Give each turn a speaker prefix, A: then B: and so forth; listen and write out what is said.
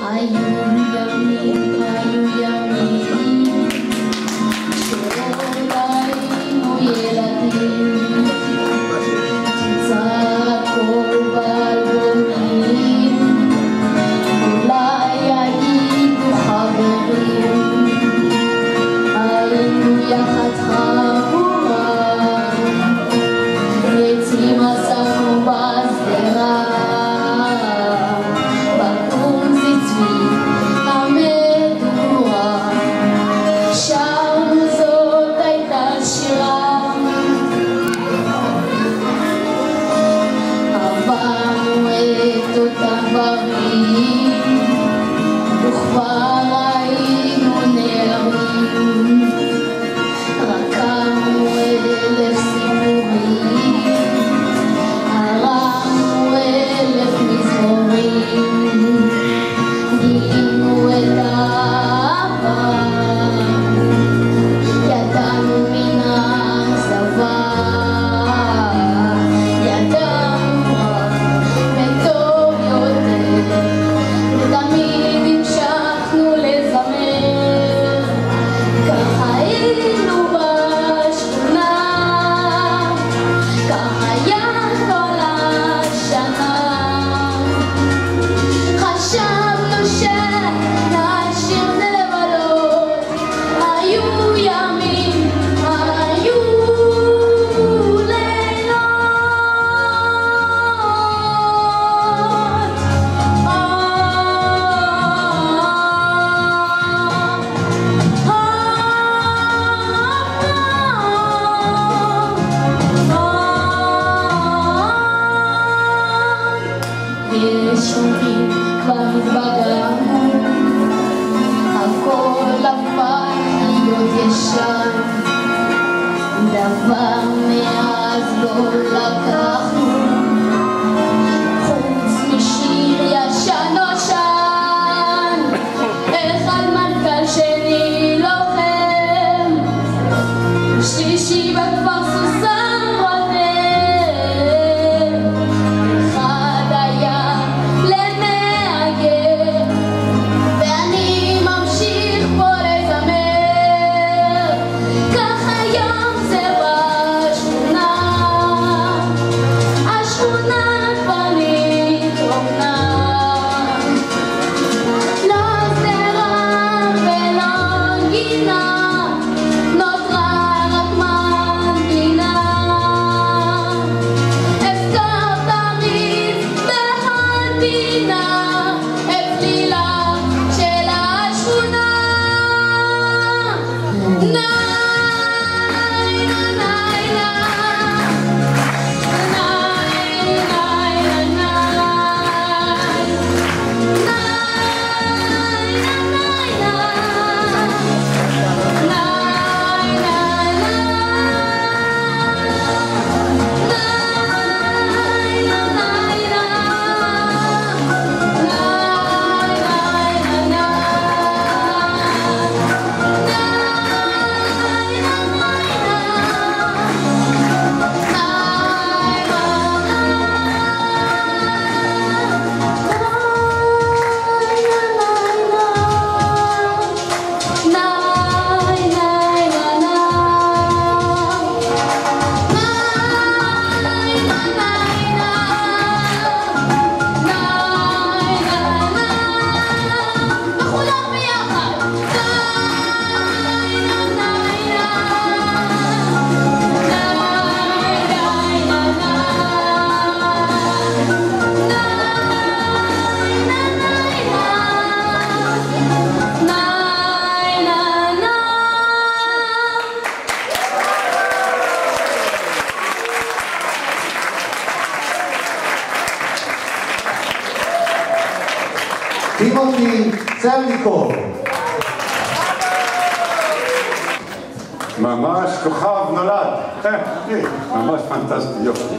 A: Are you lonely? Tutta Bambina ושמוקים כבר התבגרנו הכל הפך להיות ישן דבר מאז לא
B: Τίμωτη Τσέλικο.
C: Μαμάς του Νολάτ. Ε, Μαμάς φανταστικό.